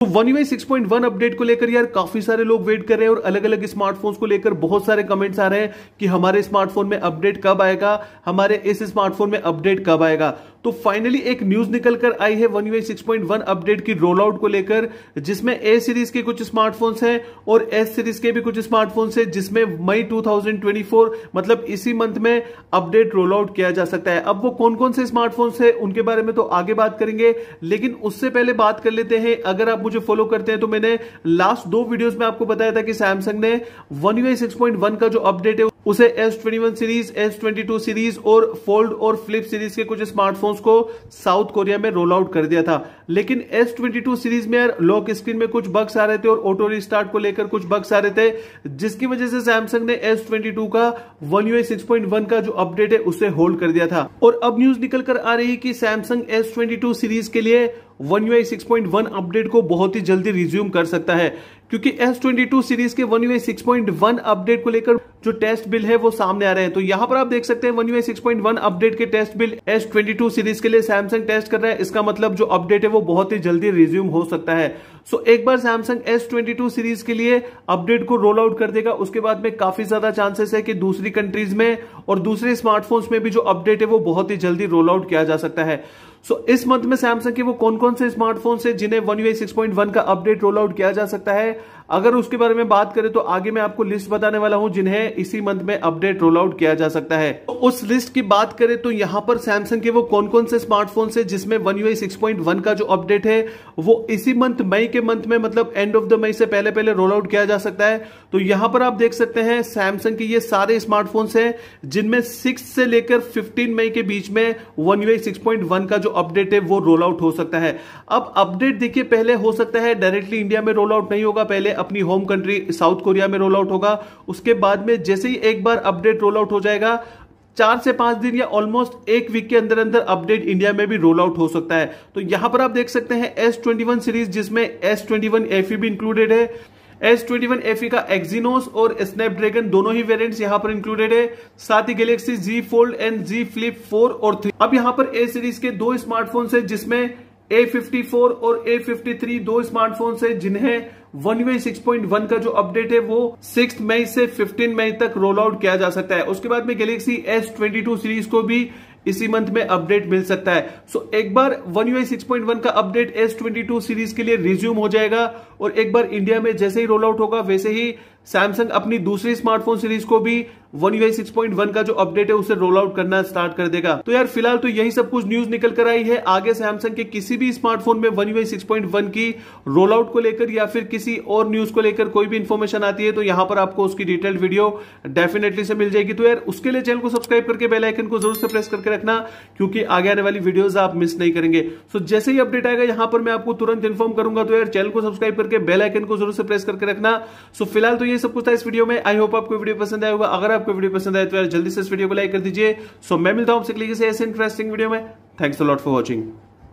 तो one UI six point one update को लेकर यार काफ़ी सारे लोग वेट कर रहे हैं और अलग अलग स्मार्टफोन्स को लेकर बहुत सारे कमेंट्स आ रहे हैं कि हमारे स्मार्टफ़ोन में अपडेट कब आएगा, हमारे इस स्मार्टफ़ोन में अपडेट कब आएगा। तो फाइनली एक न्यूज़ निकल कर आई है one UI six point one update की रोल आउट को लेकर, जिसमें ए सीरीज़ के कुछ स्मार्टफोन्स हैं और एस सीरीज़ के भी कुछ स्मार्टफोन्स हैं, जिसमें मई 2024 मतलब इसी मंथ में अपडेट रोल आउट किया जा सकता है। अब वो कौन कौन से स्मार्टफोन्स है, उनके बारे में तो आगे बात करेंगे, लेकिन उससे पहले बात कर लेते हैं। अगर आप मुझे फॉलो करते हैं तो मैंने लास्ट दो वीडियोज़ में आपको बताया था कि सैमसंग ने वन यू का जो अपडेट है उसे S twenty one series S twenty two series और फोल्ड और फ्लिप सीरीज़ के कुछ स्मार्टफोन्स को साउथ कोरिया में रोल आउट कर दिया था। लेकिन एस ट्वेंटी टू सीरीज़ में यार लॉक स्क्रीन में कुछ बग्स आ रहे थे और ऑटो रिस्टार्ट को लेकर कुछ बग्स आ रहे थे, जिसकी वजह से सैमसंग ने एस ट्वेंटी टू का one UI six point one का जो अपडेट है उसे होल्ड कर दिया था। और अब न्यूज़ निकल कर आ रही है कि Samsung S twenty two series के लिए वन यू वन अपडेट को बहुत ही जल्दी रिज्यूम कर सकता है क्योंकि एस ट्वेंटी टू सीरीज़ के वन यू वन अपडेट को लेकर जो टेस्ट बिल है वो सामने आ रहे हैं। तो यहाँ पर आप देख सकते हैं वन यू वन अपडेट के test build S twenty two series के लिए सैमसंग टेस्ट कर रहा है। इसका मतलब जो अपडेट है वो बहुत ही जल्दी रिज्यूम हो सकता है। सो so, एक बार Samsung S twenty two series के लिए अपडेट को रोल आउट कर देगा उसके बाद में काफ़ी ज़्यादा चांसेस है कि दूसरी कंट्रीज़ में और दूसरे स्मार्टफोन्स में भी जो अपडेट है वो बहुत ही जल्दी रोल आउट किया जा सकता है। सो इस मंथ में सैमसंग के वो कौन कौन से स्मार्टफ़ोन है जिन्हें one UI six point one का अपडेट रोल आउट किया जा सकता है? अगर उसके बारे में बात करें तो आगे मैं आपको लिस्ट बताने वाला हूँ, जिन्हें इसी मंथ में अपडेट रोल आउट किया जा सकता है। तो उस लिस्ट की बात करें तो यहाँ पर सैमसंग के वो कौन कौन से स्मार्टफ़ोन है, जिसमें one UI six point one का जो अपडेट है, वो इसी मंथ मई के मंथ में मतलब एंड ऑफ़ द मई से पहले पहले रोल आउट किया जा सकता है। तो यहाँ पर आप देख सकते हैं सैमसंग के ये सारे स्मार्टफ़ोन है, जिनमें सिक्स से लेकर फिफ्टीन मई के बीच में one UI six point one का जो अपडेट है, वो रोल आउट हो सकता है। अब अपडेट देखिए, पहले हो सकता है डायरेक्टली इंडिया में रोल आउट नहीं होगा, पहले अपनी होम कंट्री साउथ कोरिया में रोल आउट होगा। उसके बाद में जैसे ही एक बार अपडेट रोल आउट हो जाएगा, चार से पाँच दिन या ऑलमोस्ट एक वीक के अंदर अंदर अपडेट इंडिया में भी रोल आउट हो सकता है। तो यहाँ पर आप देख सकते हैं एस ट्वेंटी वन सीरीज़ जिसमें एस ट्वेंटी वन एफ़ भी इंक्लूडेड है। एस ट्वेंटी वन एफ़ का एक्जीनोस और स्नैपड्रैगन दोनों ही वेरिएंट्स यहाँ पर इंक्लूडेड है। साथ ही galaxy Z fold and Z flip four और थ्री अब यहाँ पर ए सीरीज़ के दो स्मार्टफ़ोन है, जिसमें ए फिफ्टी फोर और ए फिफ्टी थ्री दो स्मार्टफ़ोन है जिन्हें one UI six point one का जो अपडेट है वो सिक्स मई से फिफ्टीन मई तक रोल आउट किया जा सकता है। उसके बाद में galaxy S twenty two series को भी इसी मंथ में अपडेट मिल सकता है। सो so, एक बार one UI six point one का update S twenty two series के लिए रिज्यूम हो जाएगा और एक बार इंडिया में जैसे ही रोल आउट होगा वैसे ही सैमसंग अपनी दूसरी स्मार्टफ़ोन सीरीज़ को भी one UI six point one का जो अपडेट है, उसे रोल आउट करना स्टार्ट कर देगा। तो यार, फ़िलहाल तो यही सब कुछ न्यूज़ निकल कर आई है। आगे सैमसंग के किसी भी स्मार्टफ़ोन में one UI six point one की रोल आउट को लेकर या फिर किसी और न्यूज़ को लेकर कोई भी इन्फॉर्मेशन आती है तो यहाँ पर आपको उसकी डिटेल्ड वीडियो डेफिनेटली से मिल जाएगी। तो यार, उसके लिए चैनल को सब्सक्राइब करके बेलाइकन को ज़रूर से प्रेस करके रखना, क्योंकि आगे आने वाली वीडियोज़ आप मिस नहीं करेंगे। सो जैसे ही अपडेट आएगा, यहाँ पर मैं आपको तुरंत इन्फॉर्म करूँगा। तो यार चैनल को सब्सक्राइब करके बेलाइकन को ज़रूर से प्रेस करके रखना। सो फ़िलहाल तो ये सब कुछ था इस वीडियो में। आई होप आपको वीडियो पसंद आया होगा। अगर आपको वीडियो पसंद आए तो यार जल्दी से इस वीडियो को लाइक कर दीजिए। सो मैं मिलता हूँ आपसे ऐसे इंटरेस्टिंग वीडियो में। Thanks lot for watching